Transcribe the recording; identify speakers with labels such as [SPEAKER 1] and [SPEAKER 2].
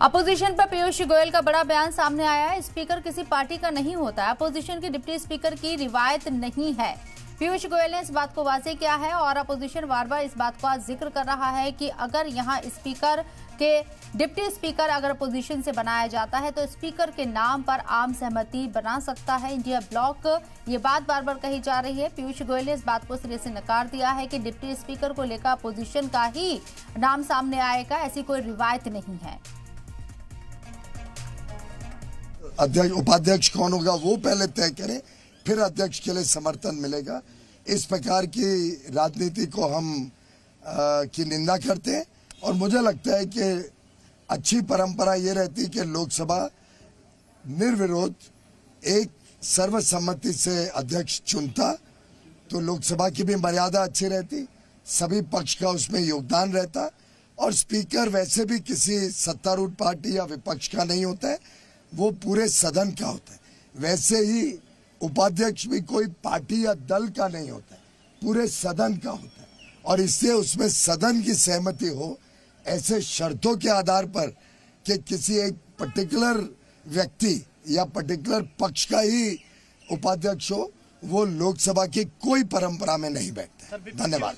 [SPEAKER 1] Opposition पर पीयूष गोयल का बड़ा बयान सामने आया है। स्पीकर किसी पार्टी का नहीं होता है। अपोजिशन की डिप्टी स्पीकर की रिवायत नहीं है। पीयूष गोयल ने इस बात को वाजे किया है और अपोजिशन बार बार इस बात का ज़िक्र कर रहा है कि अगर यहाँ स्पीकर के डिप्टी स्पीकर अगर अपोजिशन से बनाया जाता है तो स्पीकर के नाम पर आम सहमति बना सकता है। इंडिया ब्लॉक ये बात बार बार कही जा रही है। पीयूष गोयल ने इस बात को सिरे से नकार दिया है कि डिप्टी स्पीकर को लेकर अपोजिशन का ही नाम सामने आएगा। ऐसी कोई रिवायत नहीं है।
[SPEAKER 2] अध्यक्ष उपाध्यक्ष कौन होगा वो पहले तय करें फिर अध्यक्ष के लिए समर्थन मिलेगा। इस प्रकार की राजनीति को हम आ, की निंदा करते हैं और मुझे लगता है कि अच्छी परंपरा ये रहती कि लोकसभा निर्विरोध एक सर्वसम्मति से अध्यक्ष चुनता तो लोकसभा की भी मर्यादा अच्छी रहती सभी पक्ष का उसमें योगदान रहता और स्पीकर वैसे भी किसी सत्तारूढ़ पार्टी या विपक्ष का नहीं होता है। वो पूरे सदन का होता है? वैसे ही उपाध्यक्ष भी कोई पार्टी या दल का नहीं होता है। पूरे सदन का होता है। और इससे उसमें सदन की सहमति हो ऐसे शर्तों के आधार पर कि किसी एक पर्टिकुलर व्यक्ति या पर्टिकुलर पक्ष का ही उपाध्यक्ष हो वो लोकसभा की कोई परंपरा में नहीं बैठता धन्यवाद।